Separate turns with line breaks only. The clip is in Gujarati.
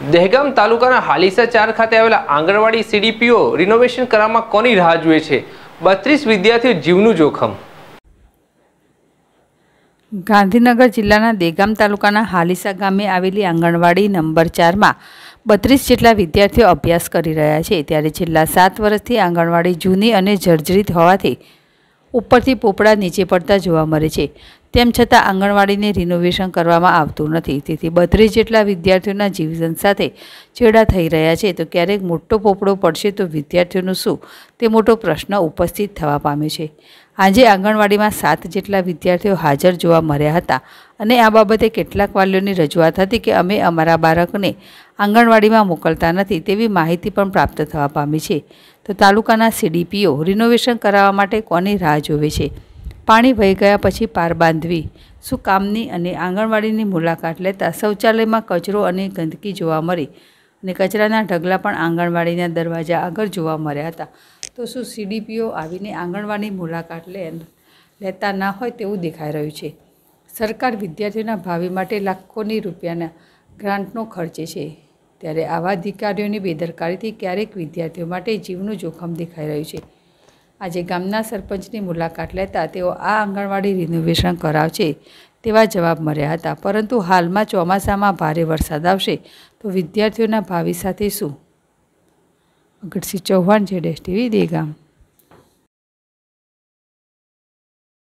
દહેગામ તાલુકાના હાલીસા ચાર ખાતે આવેલા આંગણવાડી સીડીપીઓ રિનોવેશન કરવામાં કોની રાહ જુએ છે? બત્રીસ વિદ્યાર્થીઓ જીવનું જોખમ.
ગાંધીનગર જિલ્લાના દેગામ તાલુકાના હાલીસા ગામે આવેલી આંગણવાડી નંબર ચારમાં બત્રીસ જેટલા વિદ્યાર્થીઓ અભ્યાસ કરી રહ્યા છે. ત્યારે છેલ્લા સાત વર્ષથી આંગણવાડી જૂની અને જર્જરિત હોવાથી ઉપરથી પોપડા નીચે પડતા જોવા મળે છે. તેમ છતાં આંગણવાડીને રિનોવેશન કરવામાં આવતું નથી. તેથી બત્રીસ જેટલા વિદ્યાર્થીઓના જીવન સાથે ચેડા થઈ રહ્યા છે. તો ક્યારેક મોટો પોપડો પડશે તો વિદ્યાર્થીઓનું શું? તે મોટો પ્રશ્ન ઉપસ્થિત થવા પામ્યો છે. આજે આંગણવાડીમાં સાત જેટલા વિદ્યાર્થીઓ હાજર જોવા મળ્યા હતા અને આ બાબતે કેટલાક વાલીઓની રજૂઆત હતી કે અમે અમારા બાળકને આંગણવાડીમાં મોકલતા નથી તેવી માહિતી પણ પ્રાપ્ત થવા પામી છે. તો તાલુકાના સીડીપીઓ રિનોવેશન કરાવવા માટે કોની રાહ જોવે છે? પાણી વહી ગયા પછી પાર બાંધવી. શું કામની અને આંગણવાડીની મુલાકાત લેતા શૌચાલયમાં કચરો અને ગંદકી જોવા મળી અને કચરાના ઢગલા પણ આંગણવાડીના દરવાજા આગળ જોવા મળ્યા હતા. તો શું સીડીપીઓ આવીને આંગણવાડી મુલાકાત લે લેતા ના હોય તેવું દેખાઈ રહ્યું છે. સરકાર વિદ્યાર્થીઓના ભાવિ માટે લાખોની રૂપિયાના ગ્રાન્ટનો ખર્ચે છે. ત્યારે આવા અધિકારીઓની બેદરકારીથી ક્યારેક વિદ્યાર્થીઓ માટે જીવનું જોખમ દેખાઈ રહ્યું છે. આજે ગામના સરપંચની મુલાકાત લેતા તેઓ આ આંગણવાડી રિનોવેશન કરાવશે તેવા જવાબ મળ્યા હતા. પરંતુ હાલમાં ચોમાસામાં ભારે વરસાદ આવશે તો વિદ્યાર્થીઓના ભાવિ સાથે શું? અગરસિંહ ચૌહાણ જેડેશ ટીવી દેગામ.